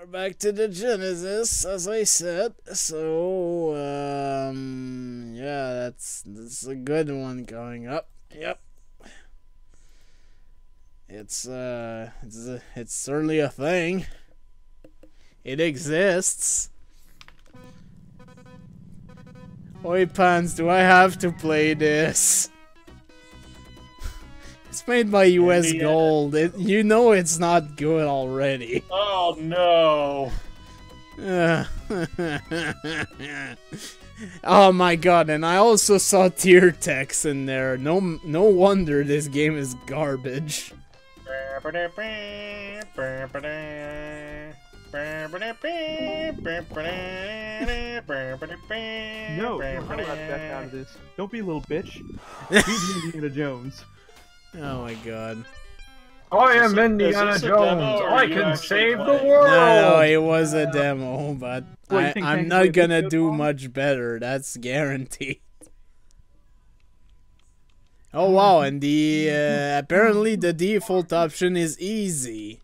We're back to the Genesis, as I said. So, um, yeah, that's that's a good one going up. Yep. It's uh, it's a, it's certainly a thing. It exists. Oi, Pans, do I have to play this? It's made by US Indiana. Gold. It, you know it's not good already. Oh no! Oh my god, and I also saw Tiertex in there. No no wonder this game is garbage. No, you're not allowed to back out of this. Don't be a little bitch. Be Indiana Jones. Oh my god. I am this- Indiana is this a demo, Jones. I can actually save the world. No, no, it was a demo, but What, I, I'm not gonna do Mom? much better. That's guaranteed. Oh wow, and the uh, apparently the default option is easy.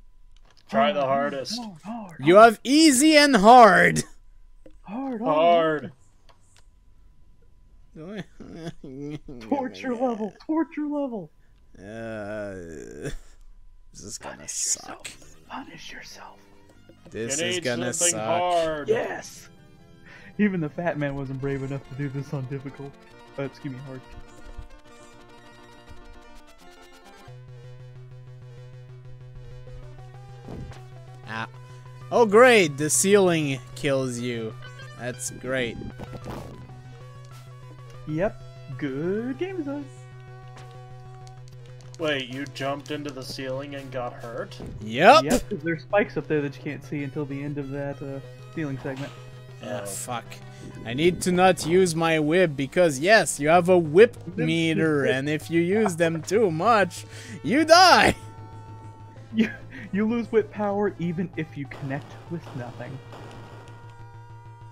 Try the hardest. Hard, hard, You have easy and hard. hard, hard. Hard. Torture level, torture level. Uh, this is gonna suck. Punish yourself. This You is gonna suck. hard. Yes. Even the fat man wasn't brave enough to do this on difficult. Uh, excuse me, hard. Ah. Oh great, the ceiling kills you. That's great. Yep. Good game design. Wait, you jumped into the ceiling and got hurt? Yep. Yep. 'cause there's spikes up there that you can't see until the end of that uh, ceiling segment. Ah, Oh. fuck. I need to not use my whip because yes, you have a whip meter and if you use them too much, you die. You you lose whip power even if you connect with nothing.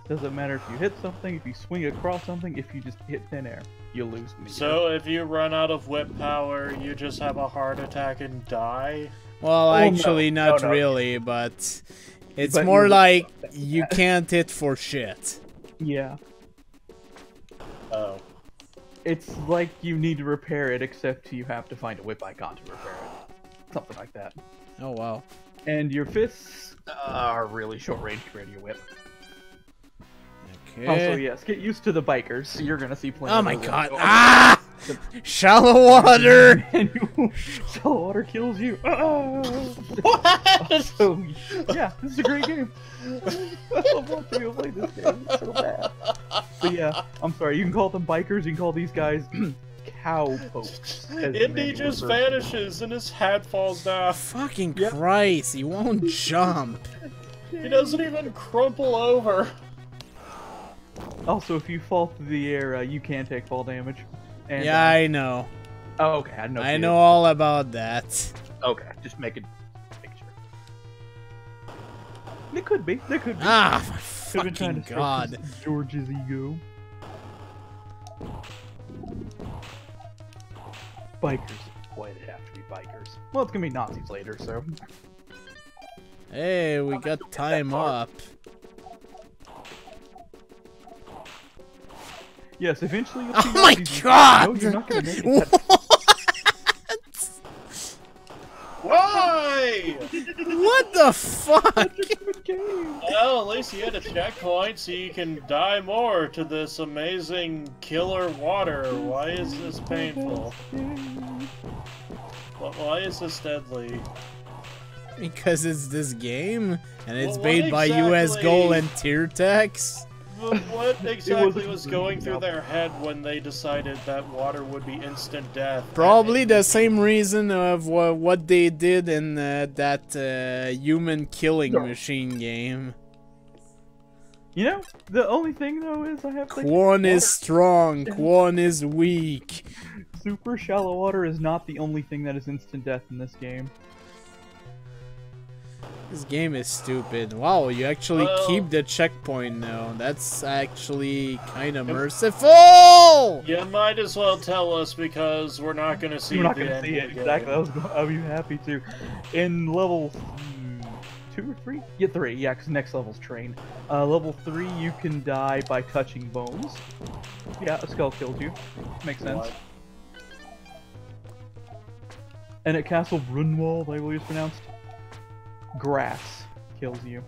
Doesn't matter if you hit something, if you swing across something, if you just hit thin air, you lose. meter. So if you run out of whip power, you just have a heart attack and die? Well, Oh, no. actually not No, no. really, but it's But more you- like you can't hit for shit. yeah, Oh. it's like you need to repair it, except you have to find a whip icon to repair it, something like that. Oh wow. And your fists are really short range compared to your whip. Okay. Also, yes, get used to the bikers. You're gonna see plenty. Of bikes. Oh my those. god. Ah! Shallow water. and you, shallow water kills you. What? So yeah, this is a great game. I love watching you play this game. It's so bad. But yeah, I'm sorry. You can call them bikers. You can call these guys cow pokes. Indy just refer vanishes and his hat falls down. Fucking Yep. Christ, he won't jump. He doesn't even crumple over. Also, if you fall through the air, uh, you can take fall damage. And, Yeah, uh, I know. oh, okay. I know. I know all about that. Okay, just make it. Make sure. It could be. There could be. Ah, trying fucking to god. George's ego. Bikers. Why did it have to be bikers? Well, it's gonna be Nazis later, so. Hey, we got time up. Yes, eventually you'll oh see Oh my god! No, you're not gonna make it. What? Why? What the fuck? Such a good game. Well, at least you had a checkpoint so you can die more to this amazing killer water. Why is this painful? Wh- Why is this deadly? Because it's this game, and it's Well, made what by US exactly- Gold and Tiertex. Wh- What exactly wasn't was going through their head when they decided that water would be instant death? Probably the same reason of wha- what they did in uh, that uh, human killing No. machine game. You know, the only thing though is I have to Quan is strong, Quan is weak. super shallow water is not the only thing that is instant death in this game. This game is stupid. Wow, you actually Well- keep the checkpoint now. That's actually kind of merciful. You might as well tell us because we're not going to see You're not the gonna end see it exactly. I was, go- I'd be happy to. In level mm, two or three? Yeah, three. Yeah, because next level's train. Uh, level three, you can die by touching bones. Yeah, a skull kills you. Makes sense. What? And at Castle Brunwald, I believe it's pronounced, grass kills you.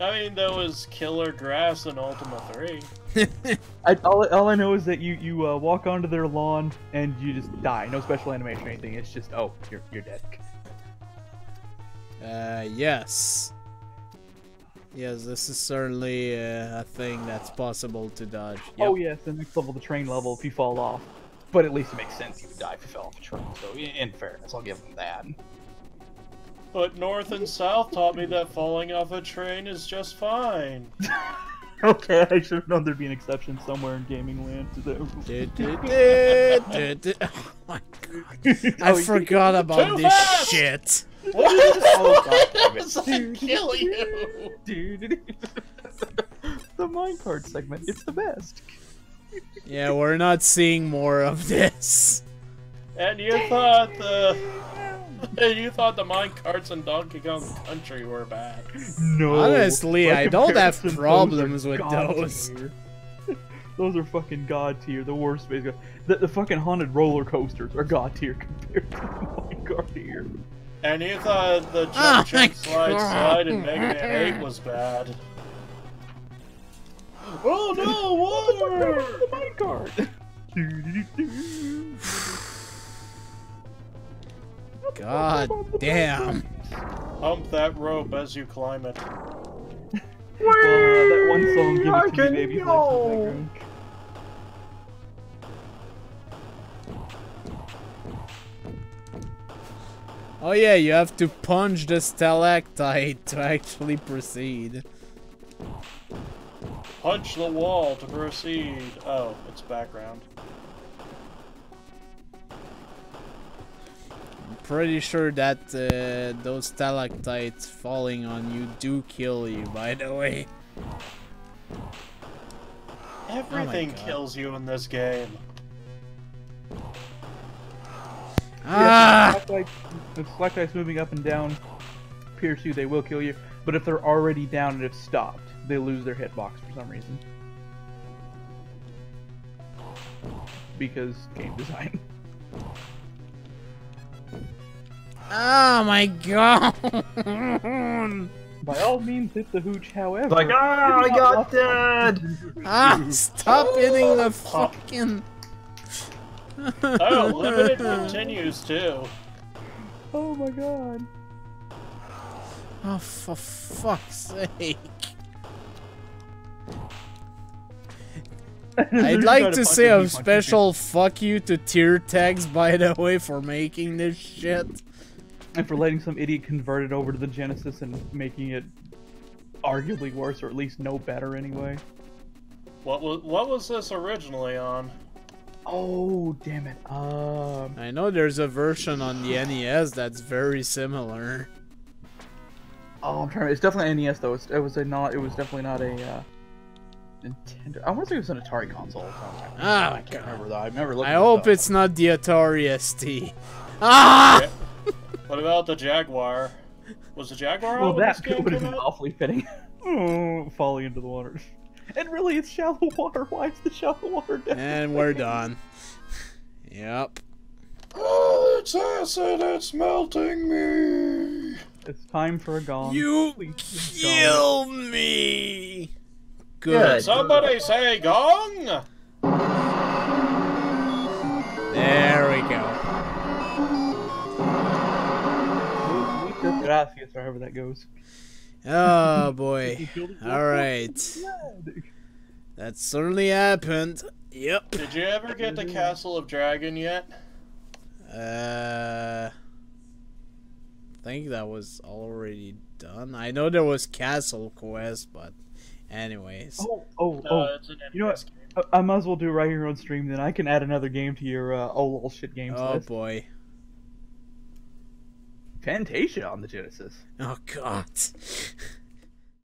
I mean, there was killer grass in Ultima 3. I, all, all I know is that you you uh, walk onto their lawn and you just die. No special animation or anything. It's just oh, you're you're dead. Uh, yes. Yes, this is certainly uh, a thing that's possible to dodge. Yep. Oh yes, the next level, the train level, if you fall off. But at least it makes sense you would die if you fell off a train. So in, in fairness, I'll give them that. But North and South taught me that falling off a train is just fine. Okay, I should have known there'd be an exception somewhere in gaming land to that. Oh my god. I Oh, forgot about Too this fast! shit. Oh, God damn it. It's like kill you. Dude. the minecart segment, it's the best. Yeah, we're not seeing more of this. And you thought the and you thought the mine carts in Donkey Kong Country were bad. No. Honestly, I don't have comparison, those are problems with those. Those are fucking god tier, the worst space. The, the fucking haunted roller coasters are god tier compared to the minecart here. And you thought the Oh Chug my Chug Slide God. Slide in Mega Man 8 was bad. Oh no, water! the minecart. God damn. Hump that rope as you climb it. Well, uh, that one song, Give I It To Me can Baby, plays go. Oh yeah, you have to punch the stalactite to actually proceed. Punch the wall to proceed. Oh, it's background. Pretty sure that uh, those stalactites falling on you do kill you, by the way. Everything God. kills you in this game. Ah! If stalactites- if stalactites moving up and down pierce you, they will kill you. But if they're already down and have stopped, they lose their hitbox for some reason. Because game design. Oh my god! By all means, hit the hooch, however. Like, ah, I got dead! ah! Stop hitting the fucking. Oh, limited continues too. Oh my god. Oh, for fuck's sake. I'd like to say a special fuck you to Tiertex, by the way, for making this shit. And for letting some idiot convert it over to the Genesis and making it arguably worse, or at least no better anyway. What was what was this originally on? Oh, damn it. Um. I know there's a version on the NES that's very similar. Oh, I'm trying. It's definitely NES though. It's, it was a not. It was definitely not a uh, Nintendo. I want to say it was an Atari console. I Ah, I can't remember though. I've never looked. I this hope up. it's not the Atari ST. Ah! What about the Jaguar? Was the Jaguar Well, out when this that would have been out? awfully fitting. oh, falling into the water. And really, it's shallow water. Why is the shallow water down? And we're done. Yep. Oh, it's acid! It's melting me. It's time for a gong. You Please, please, kill me. Good. Good. Somebody say gong! There we go. Gong. Muchas gracias, or however that goes. Oh boy. You killed it. All right. That certainly happened. Yep. Did you ever get the Castle of Dragon yet? Uh, I think that was already done. I know there was Castle Quest, but anyways. Oh, oh, oh. it's an You know what? I- I might as well do it right here on stream. Then I can add another game to your uh, oh lol shit games Oh list. boy. Fantasia on the Genesis. Oh god.